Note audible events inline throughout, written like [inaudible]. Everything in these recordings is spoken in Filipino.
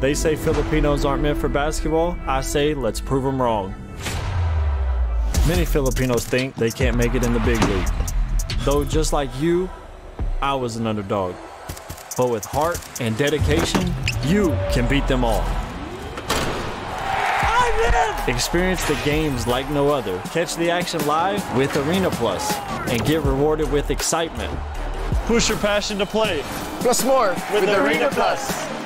They say Filipinos aren't meant for basketball. I say let's prove them wrong. Many Filipinos think they can't make it in the big league. Though, just like you, I was an underdog. But with heart and dedication, you can beat them all. Experience the games like no other. Catch the action live with Arena Plus and get rewarded with excitement. Push your passion to play. Plus more With Arena Plus. Pangga,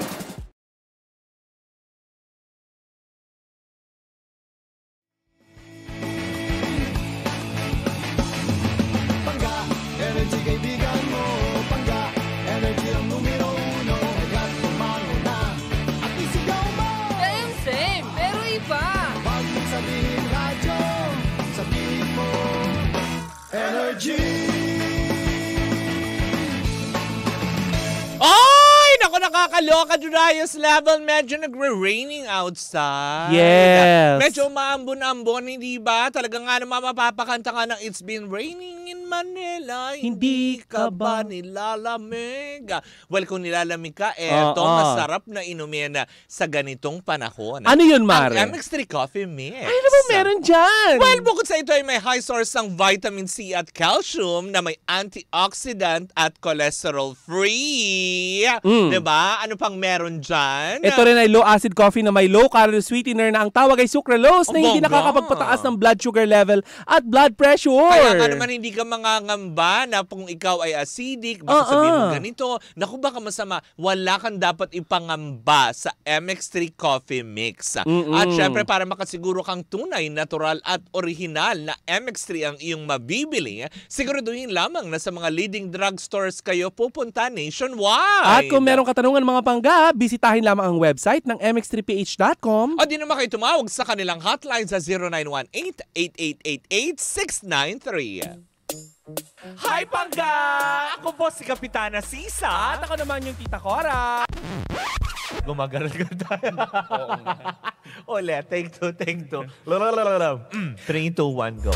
Jurayos Level. Medyo nagre-raining outside. Yes. Medyo maambon-ambon, hindi ba? Talaga nga naman mapapakanta ka ng It's Been Raining in Manila. Hindi ka ba? nilalamig? Well, kung nilalamig ka, eto, Oo. masarap na inumin sa ganitong panahon. Ano yun, Mare? Ang MX3 Coffee Mix. Ay, ano ba meron dyan? Well, bukod sa ito ay may high source ng vitamin C at calcium na may antioxidant at cholesterol-free. Mm. ba? Ano pang meron dyan? Ito rin ay low-acid coffee na may low-calorie sweetener na ang tawag ay sucralose na hindi nakakapagpataas ng blood sugar level at blood pressure. Kaya nga naman hindi ka mangangamba na kung ikaw ay acidic, baka Oo. sabihin mo ganito, naku baka masama, wala kang dapat ipangamba sa MX3 Coffee Mix. Mm-mm. At syempre para makasiguro kang tunay, natural at original na MX3 ang iyong mabibili, siguraduhin lamang na sa mga leading drugstores kayo pupunta nationwide. At kung meron katanungan mga pangga, bisitahin lamang ang website ng mx3ph.com. O di naman kayo tumawag sa kanilang hotline sa 0918-8888-693. Hi, Pangga! Ako po si Kapitana Sisa. At ako naman yung tita Cora. Gumagaral ka tayo. [laughs] Ulit, [laughs] take two, take two. Lalalala. Mm, three, two, one, go.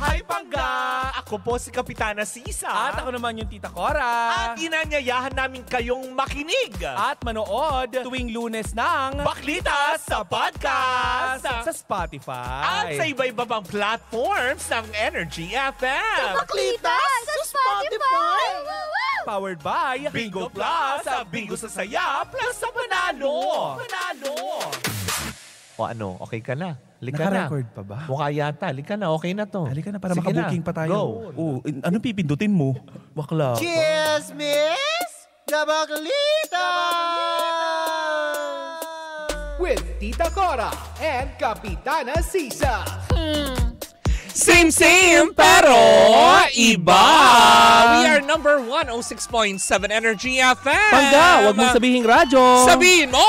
Hi, Pangga! Ako po si Kapitana Sisa. At ako naman yung tita Cora. At inanyayahan namin kayong makinig. At manood tuwing lunes ng Baklita sa podcast. sa Spotify. At sa iba-iba pang platforms ng Energy FM. Maklita sa Spotify! Powered by Bingo Plus! Sa Bingo sa Saya Plus sa Panalo! Panalo! O ano, okay ka na? Lika na. Naka-record pa ba? Mukha yata. Lika na, okay na to. Halika na para Sige makabuking na. pa tayo. Go. Oh, anong pipindutin mo? Bakla. Cheers, miss! The Baklita! With Tita Cora and Kapitana Sisa. Same, same, pero iba. We are number 106.7 Energy FM. Pangga, wag mong sabihin radyo. Sabihin mo!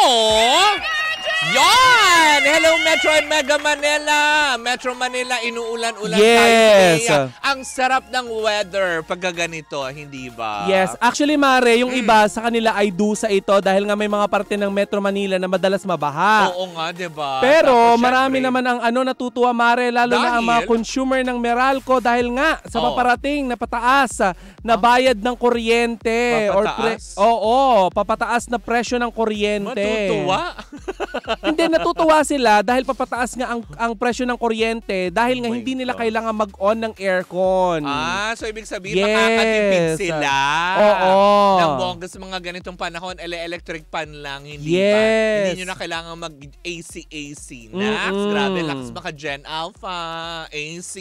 Yan! Hello, Metro and Mega Manila! Metro Manila, inuulan-ulan Yes. tayo today. Ang sarap ng weather pagka ganito, hindi ba? Yes, actually Mare, yung iba sa kanila ay dusa ito dahil nga may mga parte ng Metro Manila na madalas mabaha. Oo nga, di ba? Pero Tapos, marami syempre, naman ang ano natutuwa Mare lalo na ang mga Dahil? consumer ng Meralco dahil nga sa Oo. paparating na pataas ah, na bayad ng kuryente or Papataas? Oo, papataas na presyo ng kuryente. Matutuwa. [laughs] hindi natutuwa sila dahil papataas nga ang ang presyo ng kuryente dahil nga Oh hindi nila kailangan mag-on ng aircon. Ah, so ibig sabihin, Yes. makakatipid sila. Oo. Ng bongga sa mga ganitong panahon, ele- electric pan lang, hindi? Yes. Hindi nyo na kailangan mag-AC-AC. Nax, Mm-mm. grabe, lakas maka Gen Alpha, AC,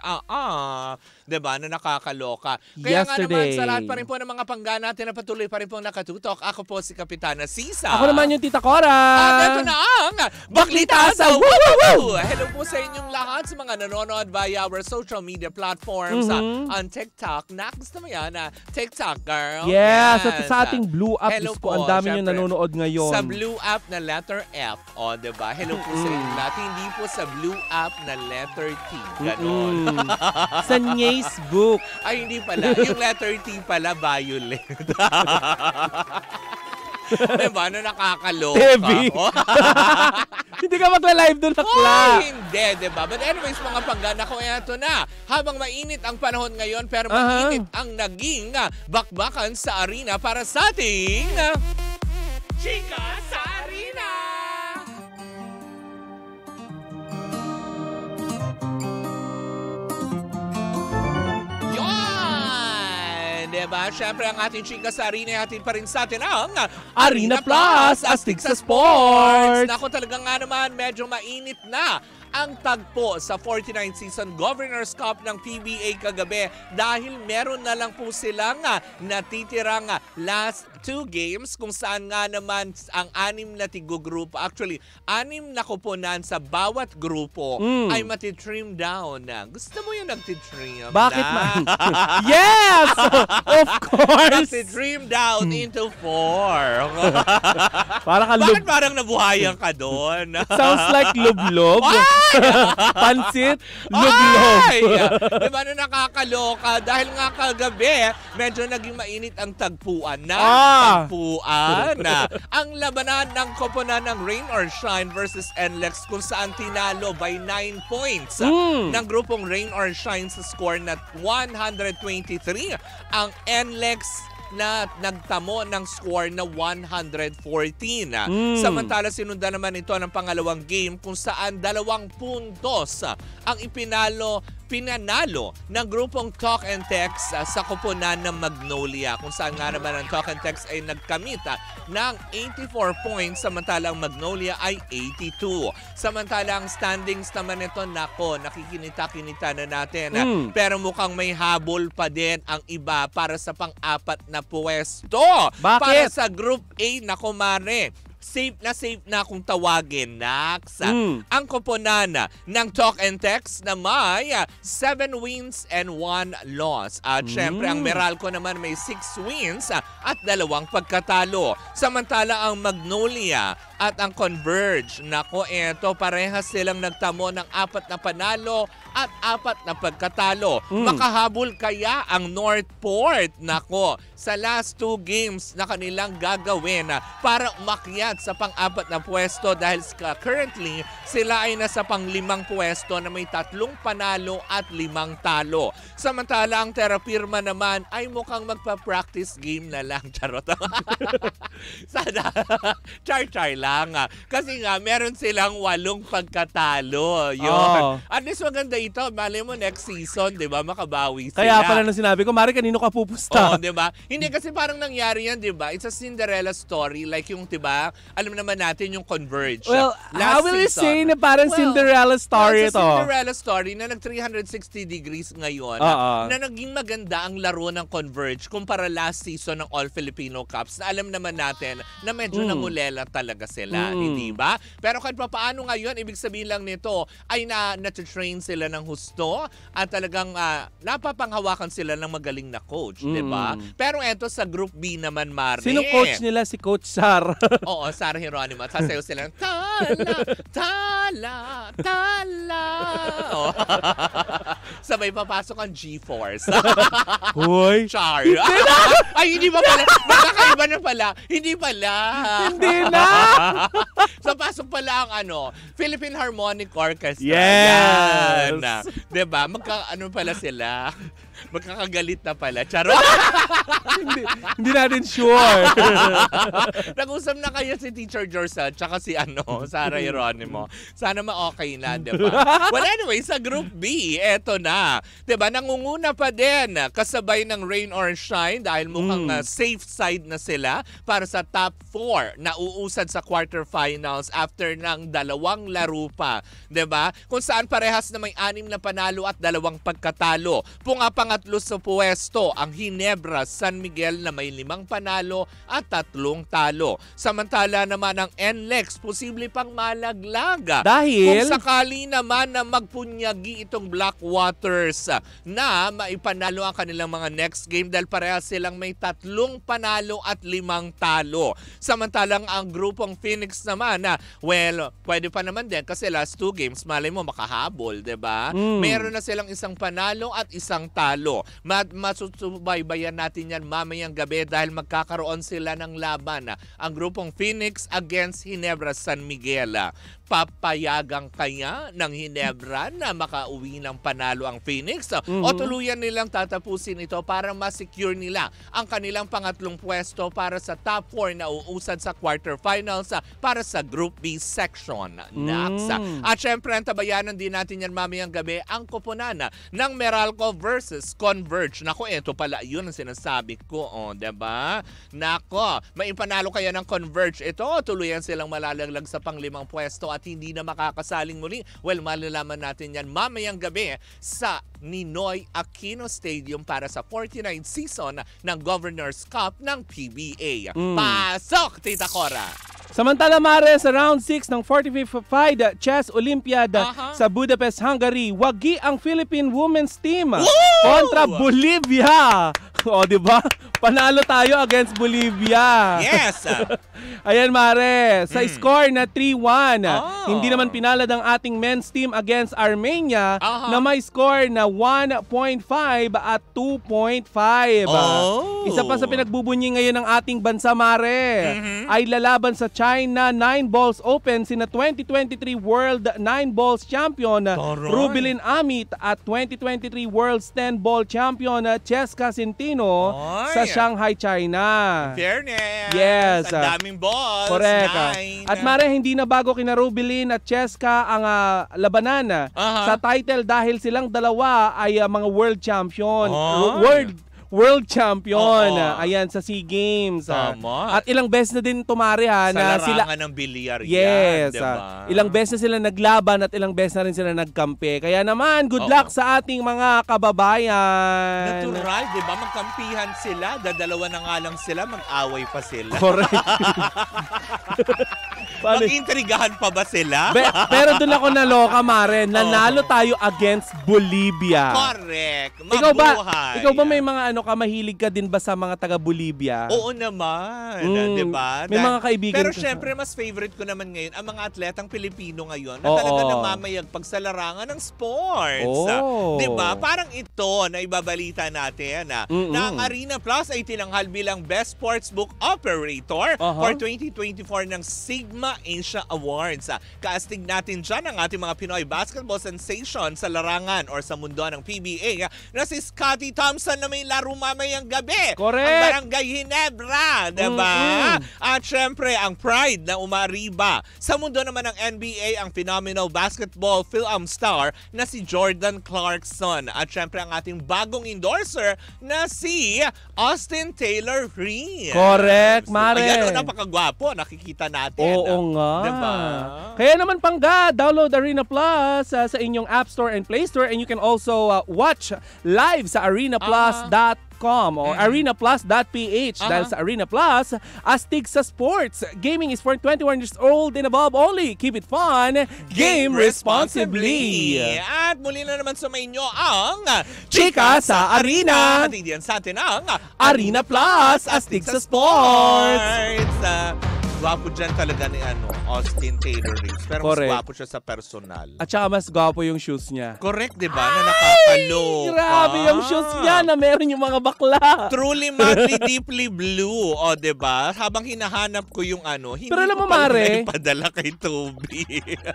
ah, ah. Diba, na nakakaloka. Kaya nga naman, Yesterday. sa lahat pa rin po ng mga pangga natin na patuloy pa rin pong nakatutok, ako po si Kapitana Sisa. Ako naman yung Tita Cora. At ito na ang Baklita sa Woo! Hello po sa inyong lahat sa mga nanonood via our social media platforms Mhm. uh, on TikTok. Na, gusto mo yan na TikTok, girl? Yes, Yes. at sa ating Blue App, Hello ko, ang po, dami nyo nanonood ngayon. Sa Blue App na letter F. O, diba? Hello po sa inyong lahat. Hindi po sa Blue App na letter T. Ganon. Mm. sa [laughs] Facebook. [laughs] Ay, hindi pala. Yung letter T pala, violet. [laughs] diba? Na nakakaloka. Heavy. [laughs] Oh. Hindi ka magla-live doon, akla. Ay, hindi, di ba? But anyways, mga panggana ko, eto na. Habang mainit ang panahon ngayon, pero mainit ang naging bakbakan sa arena para sa ating... Chika sa Yon! Diba? Siyempre, ang ating chika sa arena, atin pa rin sa atin ang Arena Plus, astig sa sports. Nako talaga nga naman, medyo mainit na ang tagpo sa 49th season Governors Cup ng PBA kagabi dahil meron na lang po silang ah, natitirang ah, last two games kung saan nga naman ang anim na tigo-grupo, actually, anim na kuponan sa bawat grupo Mm. ay matitrim down. Gusto mo yung nagtitrim Bakit na? man? [laughs] yes! Of course! Nagtitrim down into four. [laughs] Para ka Bakit parang nabuhayan ka doon? Sounds like lublob. [laughs] [laughs] Pansit, lublob. Ay! Di ba na nakakaloka? Dahil nga kagabi, medyo naging mainit ang tagpuan na. Ah! Tagpuan na. ang labanan ng koponan ng Rain or Shine versus NLEX kung saan tinalo by 9 points Mm. ng grupong Rain or Shine sa score na 123. Ang NLEX na nagtamo ng score na 114. Mm. Samantala sinundan naman ito ng pangalawang game kung saan dalawang puntos ang ipinalo pinanalo ng grupong Talk and Text uh, sa koponan ng Magnolia kung saan nga naman ang Talk and Text ay nagkamit uh, ng 84 points samantalang Magnolia ay 82. Samantalang standings naman ito, nako, nakikinita-kinita na natin. uh, Mm. Pero mukhang may habol pa din ang iba para sa pang-apat na puwesto. Bakit? Para sa Group A, nako mare, safe na safe na kung tawagin, Nax. Mm. Ang koponan ng Talk and Text na may 7 wins and 1 loss. At syempre, ang Mm. Meralco naman may 6 wins ah, at dalawang pagkatalo. Samantala, ang Magnolia at ang Converge, nako eto, parehas silang nagtamo ng apat na panalo at apat na pagkatalo. Mm. Makahabol kaya ang Northport, nako, sa last two games na kanilang gagawin para umakyat sa pang-apat na pwesto dahil currently sila ay nasa pang-limang pwesto na may tatlong panalo at limang talo. Samantala ang Terapirma naman ay mukhang magpa-practice game na lang. [laughs] Charot. [laughs] Sana. [laughs] Char-char lang. Ah. Kasi nga, meron silang walong pagkatalo. Yun. Oo. At least maganda ito. Malay mo next season, di ba? Makabawi sila. Kaya pala nang sinabi ko, Mari, kanino ka pupusta? Oo, di ba? Hindi kasi parang nangyari yan, di ba? It's a Cinderella story. Like yung, di ba? Alam naman natin yung Converge. well, how will you say na parang Well, Cinderella story ito? a Cinderella story na nag 360 degrees ngayon. Oo. Na naging maganda ang laro ng Converge kumpara last season ng All Filipino Cups na alam naman natin na medyo Mm. nangulela talaga sila, Mm. hindi ba? Pero kahit pa paano ngayon, ibig sabihin lang nito ay na nat-train sila ng husto at talagang ah, napapanghawakan sila ng magaling na coach, di ba? Mm. Pero eto sa Group B naman, Mari. Sino coach nila? Si Coach Sar. [laughs] Oo, Sarah Geronimo. Sasayaw sila ng tala, tala, tala. Oh. [laughs] Sabay papasok ang G-Force. [laughs] Hoy. Char. Ay, hindi ba pala? Magkakaiba na pala. Hindi pala. Hindi na. [laughs] so, pasok pala ang ano, Philippine Harmonic Orchestra. Yes. Yan. Diba? Magka, ano pala sila? Magkakagalit na pala. Charot. [laughs] hindi, hindi natin sure. [laughs] Nag-usap na kayo si Teacher Jorsa tsaka si ano, Sarah Geronimo. Sana ma-okay na, di ba? Well, anyway, sa Group B, eto na. Di ba? Nangunguna pa din kasabay ng Rain or Shine dahil mukhang Mm. uh, safe side na sila para sa top 4 na uusad sa quarterfinals after ng dalawang laro pa. Di ba? Kung saan parehas na may anim na panalo at dalawang pagkatalo. Punga pangatlo sa puwesto ang Hinebra San Miguel na may limang panalo at tatlong talo. Samantala naman ang NLEX posible pang malaglag. Dahil? Kung sakali naman na magpunyagi itong Black Waters ah, na maipanalo ang kanilang mga next game dahil parehas silang may tatlong panalo at limang talo. Samantalang ang grupong Phoenix naman na, well, pwede pa naman din kasi last two games, malay mo makahabol, 'di ba? Mm. Meron na silang isang panalo at isang talo. Panalo. Ma- masusubaybayan natin yan mamayang gabi dahil magkakaroon sila ng laban. Ang grupong Phoenix against Ginebra San Miguel. Papayagang kaya ng Ginebra na makauwi ng panalo ang Phoenix o tuluyan nilang tatapusin ito para ma-secure nila ang kanilang pangatlong pwesto para sa top 4 na uusad sa quarterfinals ah, para sa Group B section. Next. Mm. At syempre, ang tabayanan din natin yan mamayang gabi, ang kupunan ng Meralco versus Converge. Nako, eto pala, yun ang sinasabi ko, oh, 'di ba? Nako, maipanalo kaya ng Converge ito, tuluyan silang malalaglag sa panglimang pwesto at hindi na makakasaling muli. Well, malalaman natin yan mamayang gabi sa Ninoy Aquino Stadium para sa 49th season ng Governor's Cup ng PBA. Pasok, Tita Cora! Samantala Mare, sa round 6 ng 45th FIDE Chess Olympiad Aha. sa Budapest, Hungary, wagi ang Philippine women's team Woo! kontra Bolivia. [laughs] O, di ba? Panalo tayo against Bolivia. Yes! [laughs] Ayan Mare, sa score na 3-1, Hmm. Oh. hindi naman pinalad ang ating men's team against Armenia Aha. na may score na 1.5 at 2.5. Oh. Isa pa sa pinagbubunyi ngayon ng ating bansa Mare Mhm. ay lalaban sa China 9 Balls Open sina 2023 World 9 Balls Champion Taray. Rubilin Amit at 2023 World 10 Ball Champion Cheska Centino Ay. sa Shanghai, China. Fairness! Yes. Ang daming balls. Correct. Nine. At Mare, hindi na bago kina Rubilin at Cheska ang ah, labanan Aha. sa title dahil silang dalawa ay ah, mga world champion. Ru- World World champion. Oo. Ayan sa SEA Games. Tama. At ilang beses na din tumari ha Sa na sila ng bilyar Yes. yan, diba? ah, ilang beses na sila naglaban at ilang beses na rin sila nagkampe. Kaya naman, good Oo. luck sa ating mga kababayan. Natural, di ba? Magkampihan sila. Dadalawa na nga lang sila, mag-away pa sila. Correct. [laughs] Mag-intrigahan pa ba sila? Be- pero doon ako naloka, Mare. Nanalo tayo against Bolivia. Correct. Ikaw ba, Mabuhay. ikaw ba may mga ano ka, mahilig ka din ba sa mga taga Bolivia? Oo naman, Mm, di ba? may mga kaibigan Pero syempre, mas favorite ko naman ngayon ang mga atletang Pilipino ngayon na Oo. talaga namamayagpag sa larangan ng sports. Oo. Di ba? Parang ito na ibabalita natin ah, Mm-mm. na ang Arena Plus ay tinanghal bilang Best Sportsbook Operator Aha. for 2024 ng Sigma Asia Awards. Ah, Kaastig natin dyan ang ating mga Pinoy basketball sensation sa larangan or sa mundo ng PBA ah, na si Scotty Thompson na may laro mamayang gabi. Correct. Ang Barangay Ginebra, di ba? Mm-mm. At syempre, ang pride na umariba. Sa mundo naman ng NBA, ang phenomenal basketball film star na si Jordan Clarkson. At syempre, ang ating bagong endorser na si Austin Taylor Reed. Correct, Mare. Ayan, oh, napakagwapo. Nakikita natin. Oo nga. Diba? Kaya naman pangga, download Arena Plus uh, sa inyong App Store and Play Store and you can also uh, watch live sa arenaplus.com or arenaplus.ph dahil sa Arena Plus, astig sa sports. Gaming is for 21 years old and above only. Keep it fun. Game, responsibly. At muli na naman sa inyo ang Chika sa Arena. At yan sa atin ang Arena Plus, astig sa sports. Uh, gwapo dyan talaga ni ano, Austin Taylor Reeves. Pero Correct. mas gwapo siya sa personal. At saka mas gwapo yung shoes niya. Correct, di ba? Na nakakaloka. Grabe yung shoes niya na meron yung mga bakla. Truly madly [laughs] deeply blue. O, di ba? Habang hinahanap ko yung ano, hindi Pero alam ko mo, pala Mare, naipadala kay Toby.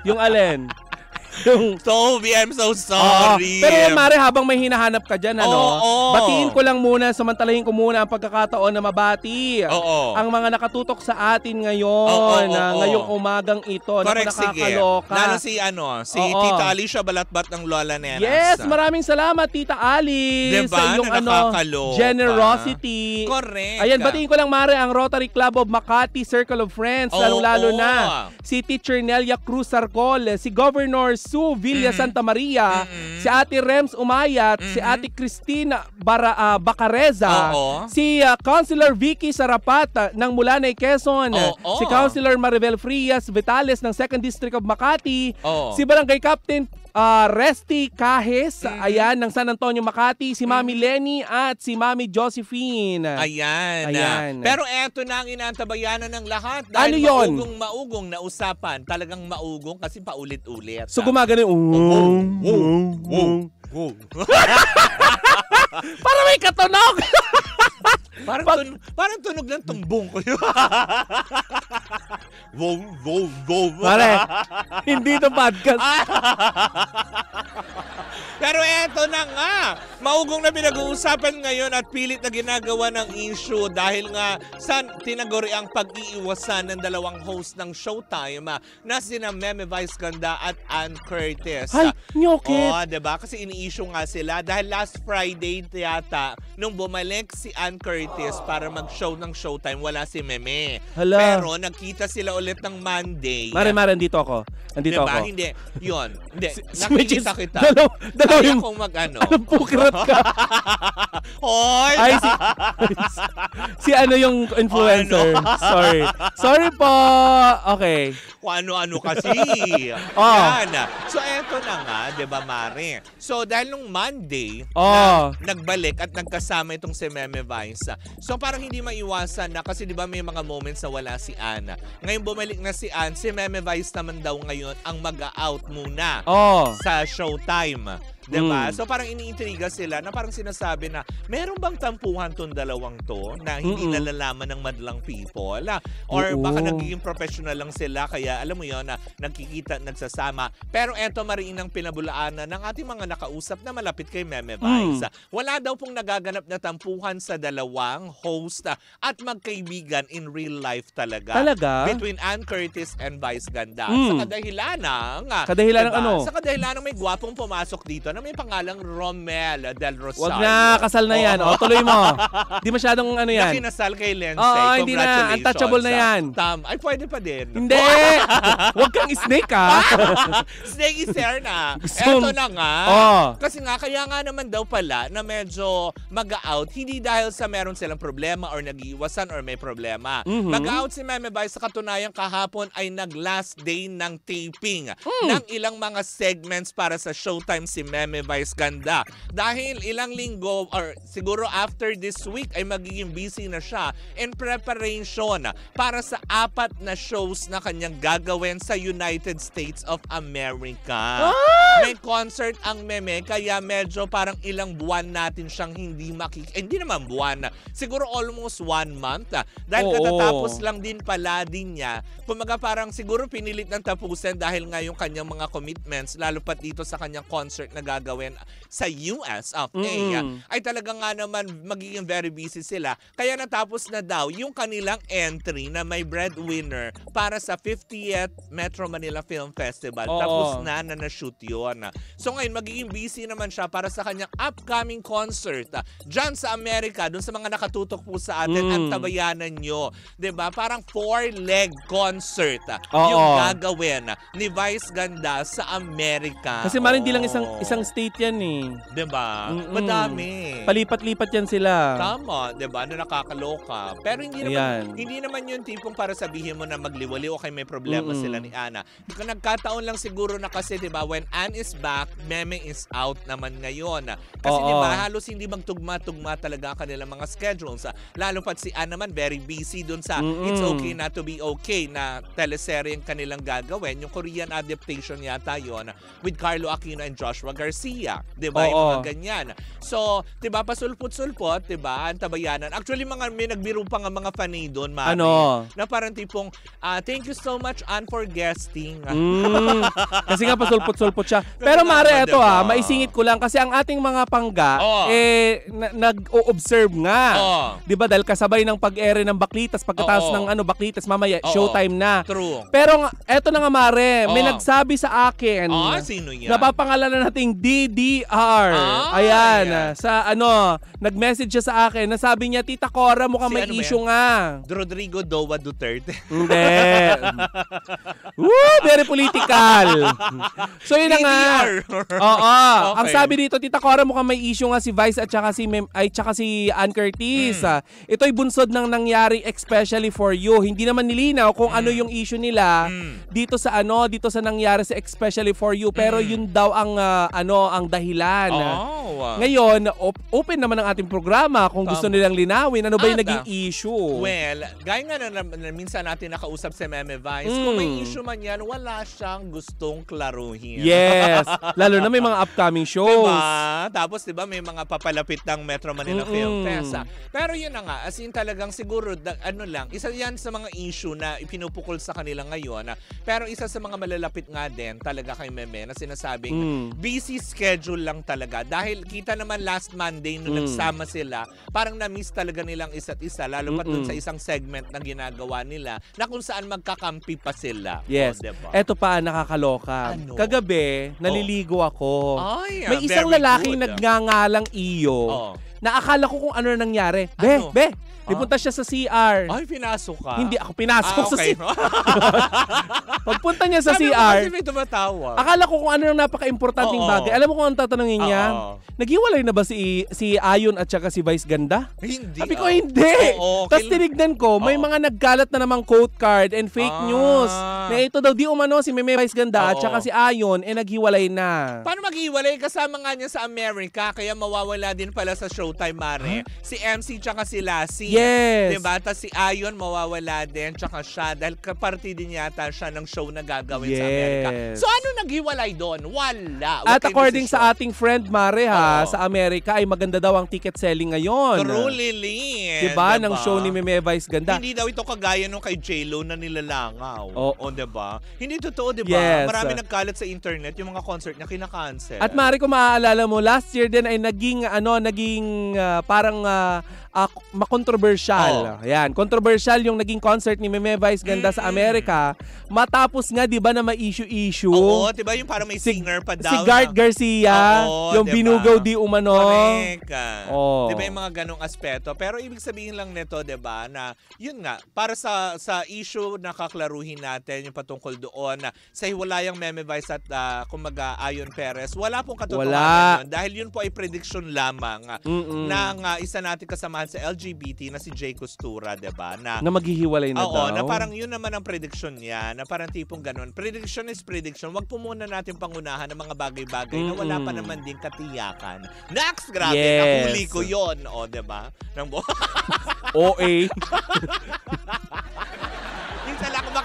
Yung alin? [laughs] yung [laughs] Toby, I'm so Oo. sorry. pero yan, Mare, habang may hinahanap ka dyan, ano, Oo. batiin ko lang muna, samantalahin ko muna ang pagkakataon na mabati Oo. ang mga nakatutok sa atin ngayon, Oo, oo, na oo. ngayong umagang ito. Naku, Correct, sige. nakakaloka. Lalo si ano, si Oo. Tita Alicia Balatbat ng Lola Nenas. Yes, maraming salamat Tita Alice Diba? sa iyong Na ano, nakakaloka. generosity. Correct. Ayan, batiin ko lang Mare ang Rotary Club of Makati Circle of Friends, Oo, lalong-lalo oo. na si Teacher Nelia Cruz Sarcol, si Governor Sue Villa Santa Maria, si Ate Rems Umayat, si Ate Christina Bara, ah, Bacareza, Oo. si ah, Councilor Vicky Sarapat ah, ng Mulanay, Quezon, Oo. si Councilor Maribel Frias Vitales ng 2nd District of Makati, Oo. si Barangay Captain ah, Resty Cajes, Mm-hmm. ayan, ng San Antonio, Makati, si Mami Lenny at si Mami Josephine. Ayan. Ayan. Pero eto na ang inaantabayanan ng lahat. Ano Dahil yon? maugong-maugong na usapan. Talagang maugong kasi paulit-ulit. So Ah. gumagano yung wow, wow. Wow. Para may katunog! [laughs] parang, tun- parang tunog ng tumbong ko yun. wow, wow, wow. Pare, hindi to podcast. [laughs] Pero eto na nga, maugong na pinag-uusapan ngayon at pilit na ginagawa ng issue dahil nga sa tinaguri ang pag-iiwasan ng dalawang host ng Showtime ah, na sina Meme Vice Ganda at Ann Curtis. Ay, nyokit. Oo, 'di ba? Kasi ini-issue nga sila dahil last Friday yata nung bumalik si Ann Curtis para mag-show ng Showtime, wala si Meme. Hala. Pero nagkita sila ulit ng Monday. Mare, mare, andito ako. Andito diba? ako. Hindi. Yun. Hindi. Si Nakikita kita. Dalaw, dalaw Kaya yung... kong mag-ano. Alam po, kirot ka. [laughs] Hoy! Ay, si, si ano yung influencer. [laughs] Sorry. Sorry po. Okay. Kung ano-ano kasi. [laughs] Oh. Yan. So, eto na nga, di ba, Mare? So, dahil nung Monday, Oh. na nagbalik at nagkasama itong si Meme Vice. So, parang hindi maiwasan na kasi di ba may mga moments na wala si Anna. Ngayon bumalik na si Ann, si Meme Vice naman daw ngayon ang mag-out muna Oh. sa showtime. Diba? Mm. So parang iniintriga sila na parang sinasabi na meron bang tampuhan tong dalawang to na hindi Mm-mm. nalalaman ng madlang people? Ah, Or Oo. baka nagiging professional lang sila kaya alam mo yon na nagkikita, nagsasama. Pero eto mariin ang pinabulaanan ng ating mga nakausap na malapit kay Meme Vice. Mm. Wala daw pong nagaganap na tampuhan sa dalawang host ah, at magkaibigan in real life talaga. Talaga? Between Ann Curtis and Vice Ganda. Mm. Sa kadahilan ng... ah, Kadahilan ng ano? Sa kadahilan ng may gwapong pumasok dito na may pangalang Romel Del Rosario. Wag na, kasal na yan. Oo. O, tuloy mo. Di masyadong ano yan. kinasal kay Lindsay. Oo, hindi na. Untouchable na yan. Tam. Ay, pwede pa din. Hindi! [laughs] Huwag kang snake, ha? [laughs] Snake is there na. Eto na nga. Oh. Kasi nga, kaya nga naman daw pala na medyo mag-out, hindi dahil sa meron silang problema or nag-iwasan or may problema. Mhm. Mag-out si Meme Vice sa katunayan kahapon ay nag-last day ng taping Hmm. ng ilang mga segments para sa Showtime si Meme Vice Ganda. Dahil ilang linggo or siguro after this week ay magiging busy na siya in preparation para sa apat na shows na kanyang gagawin sa United States of America. May concert ang meme kaya medyo parang ilang buwan natin siyang hindi makik... Eh, hindi naman buwan. Siguro almost one month. ah. Dahil Oo. katatapos lang din pala din niya. Kumaga parang siguro pinilit ng tapusin dahil nga yung kanyang mga commitments, lalo pa dito sa kanyang concert na gagawin sa US of A, Mm-mm. ay talaga nga naman magiging very busy sila. Kaya natapos na daw yung kanilang entry na may breadwinner para sa 50th Metro Manila Film Festival. Oo. Tapos na na na-shoot yun. So ngayon, magiging busy naman siya para sa kanyang upcoming concert uh, dyan sa Amerika, dun sa mga nakatutok po sa atin, Mm. ang tabayanan nyo. ba Parang four-leg concert uh, Oo. yung gagawin uh, ni Vice Ganda sa Amerika. Kasi man, hindi lang isang Oo. Isang state yan eh. 'Di ba? Mm-mm. Madami. Palipat-lipat yan sila. Tama, 'di ba? Na nakakaloka. Pero hindi naman Ayan. hindi naman 'yung tipong para sabihin mo na magliwali o kay may problema Mm-mm. sila ni Ana. Kung nagkataon lang siguro na kasi 'di ba, when Anne is back, Meme is out naman ngayon. Kasi Oo. 'di ba, halos hindi magtugma-tugma talaga ang kanilang mga schedules. Lalo pat si Anne naman very busy dun sa Mm-mm. It's Okay Not to Be Okay na teleserye ang kanilang gagawin. Yung Korean adaptation yata 'yon with Carlo Aquino and Joshua Garcia. 'Di ba? Yung mga ganyan. So, 'di ba, pasulpot-sulpot, 'di ba? Ang tabayanan. Actually, mga may nagbiro pa nga mga fanay doon, Mami. Ano? Na parang tipong, ah, thank you so much, Ann, for guesting. Mm, [laughs] kasi nga pasulpot-sulpot siya. Pero mare, eto diba? ah, maisingit ko lang kasi ang ating mga pangga Oo. eh na- nag-o-observe nga. Oo. 'Di ba dahil kasabay ng pag-ere ng Baklitas pagkatapos Oo. ng ano Baklitas mamaya Oo. showtime na. True. Pero eto na nga mare, may Oo. nagsabi sa akin. Ah, sino yan? Napapangalanan nating DDR. Ah, Ayan, ayan. sa ano, nag-message siya sa akin. Nasabi niya, Tita Cora, mukhang Si may ano issue nga. Rodrigo Dowa Duterte. Hindi. Woo, very political. So yun na nga. DDR. Oo. Ang Okay. sabi dito, Tita Cora, mukhang may issue nga si Vice at saka si Mem ay tsaka si Ann Curtis. Hmm. Ah, Ito'y bunsod ng nangyari especially for you. Hindi naman nilinaw kung ano yung issue nila Hmm. dito sa ano, dito sa nangyari sa especially for you. Pero Hmm. yun daw ang ah, ano, ang dahilan. Oh. Ngayon, op- open naman ang ating programa kung gusto Tama. nilang linawin. Ano ba yung Ah, naging issue? Well, gaya nga na, na, na minsan natin nakausap si Meme Vice, Mm. kung may issue man yan, wala siyang gustong klaruhin. Yes. [laughs] Lalo na may mga upcoming shows. Diba? Tapos, diba, may mga papalapit ng Metro Manila Mm-mm. Film Fest. ah. Pero yun na nga, as in talagang siguro, da- ano lang, isa yan sa mga issue na ipinupukol sa kanila ngayon. ah. Pero isa sa mga malalapit nga din talaga kay Meme na sinasabing Mm. busy schedule lang talaga. Dahil kita naman last Monday nung Mm. nagsama sila, parang na-miss talaga nilang isa't isa. Lalo pa dun sa isang segment na ginagawa nila na kung saan magkakampi pa sila. Yes. O, diba? Eto pa, nakakaloka. Ano? Kagabi, naliligo ako. Ay, ah, May isang lalaking good. nagngangalang iyo Oh. na akala ko kung ano na nangyari. Be, Ano? be, Pupunta siya sa CR. Ay, pinasok ka? Hindi ako pinasok ah, sa okay. CR. [laughs] Pagpunta niya sa Sabi mo CR, kasi may tumatawa. akala ko kung ano yung napaka-importanting bagay. Alam mo kung ano tatanungin niya? Oo. Naghiwalay na ba si si Ayon at saka si Vice Ganda? Hindi. Sabi ko, ah. hindi. Oo, Tapos tinignan ko, may Oo. mga nagkalat na namang quote card and fake Ah. news. Na ito daw, di umano si Meme Vice Ganda at Oo. saka si Ayon, eh naghiwalay na. Paano maghiwalay? Kasama nga niya sa Amerika, kaya mawawala din pala sa Showtime, Mare. Si MC tsaka si Lassie. Yes. Diba? Tapos si Ayon mawawala din, tsaka siya, dahil kaparte din yata siya ng show na gagawin sa Amerika. Yes. So ano naghiwalay doon? Wala. At What according kind of sa ating friend Mare ha, Oo. sa Amerika ay maganda daw ang ticket selling ngayon. Truly, Lynn. Diba? Ng show ni Meme Vice Ganda. Hindi daw ito kagaya nung kay J-Lo na nilalangaw. Oo. O, diba? Hindi totoo, diba? Yes. Marami nagkalat sa internet, yung mga concert niya kinakancel. At Mari, kung maaalala mo, last year din ay naging, ano, naging ah, parang ah, ah, makontrobersyal. Yan, controversial yung naging concert ni Meme Vice Ganda sa Mm. Amerika. Matapos nga, di ba, na ma-issue-issue. Oo, diba yung parang may Si- singer pa daw. Si Guard na- Garcia, Oo, yung diba? binugaw di umano. Correct. ah. Oo. Diba yung mga ganong aspeto? Pero ibig sabihin lang nito, diba, na yun nga, para sa sa issue na kaklaruhin natin, yung patungkol doon na sa hiwalayang Meme Vice at uh, kumaga Ayon Perez, wala pong katotohanan Wala. yun. Dahil yun po ay prediction lamang ah, Mm-mm. ng ah, isa nating kasamahan sa LGBT na si Jay Costura, diba? Na na maghihiwalay na Oo, daw. na parang yun naman ang prediction niya, na parang tipong ganun. Prediction is prediction. Wag po muna natin pangunahan ng mga bagay-bagay na wala pa naman din katiyakan. Next, grabe, Yes. nahuli ko yon O, di ba? Nang [laughs] OA. [laughs]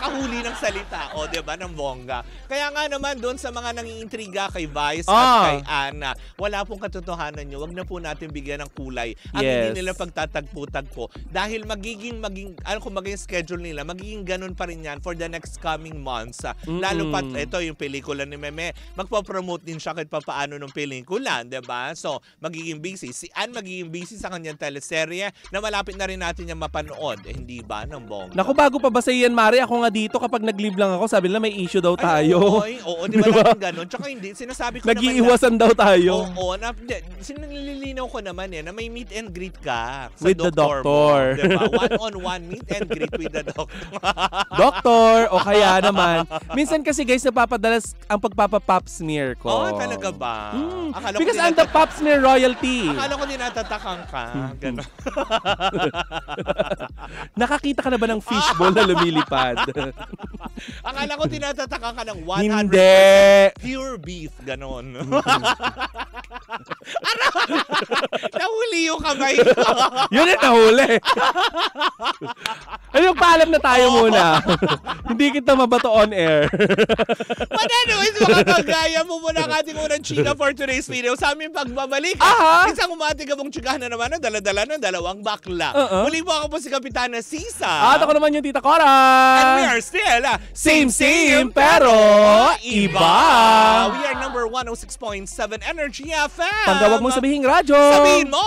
Makahuli ng salita, o, di ba, ng bongga. Kaya nga naman, doon sa mga nangiintriga kay Vice at Ah. kay Ana, wala pong katotohanan nyo. Wag na po natin bigyan ng kulay ang Yes. hindi nila pagtatagpo-tagpo. Dahil magiging, maging, ano kung maging schedule nila, magiging ganun pa rin yan for the next coming months. ah. Lalo pa, ito yung pelikula ni Meme, magpa-promote din siya kahit papaano ng pelikula, di ba? So, magiging busy. Si Ann magiging busy sa kanyang teleserye na malapit na rin natin yung mapanood. Eh, hindi ba? Ng bongga. Naku, bago pa ba sa iyan, Mari, ako nga dito kapag nag-leave lang ako, sabi nila may issue daw Ay, tayo. oo, ay, oo, di ba naman ganun? Tsaka hindi, sinasabi ko naman Nag-iiwasan daw na, tayo. Oo, na, di, sinililinaw ko naman eh, na may meet and greet ka sa With the doktor doctor. Mo, diba? One-on-one meet and greet with the doctor. Doktor, o kaya naman. Minsan kasi guys, napapadala s- ang pagpapa-pop smear ko. oh, talaga ba? Mm, Akala because I'm the pop smear royalty. Akala ko tinatatakan ka. [laughs] Ganun. Nakakita ka na ba ng fishbowl na lumilipad? [laughs] [laughs] Akala ko tinatatakan ka ng 100% Hindi. pure beef. Ganon. [laughs] Ano? Nahuli yung kamay ko. Yun yung nahuli. Ay, paalam na tayo muna. Hindi kita mabato on air. But anyways, mga kagaya mo muna ang ating unang chika for today's video. Sa aming pagbabalik, Aha. isang umating kabong chikahan na naman ng dala-dala ng dalawang bakla. Uh-uh. Muli po ako po si Kapitana Sisa. At ako naman yung tita Cora. And we are still ah, Same, same, pero iba. We are number 106.7 Energy FM. Panggawag mo sabihing radyo. Sabihin mo,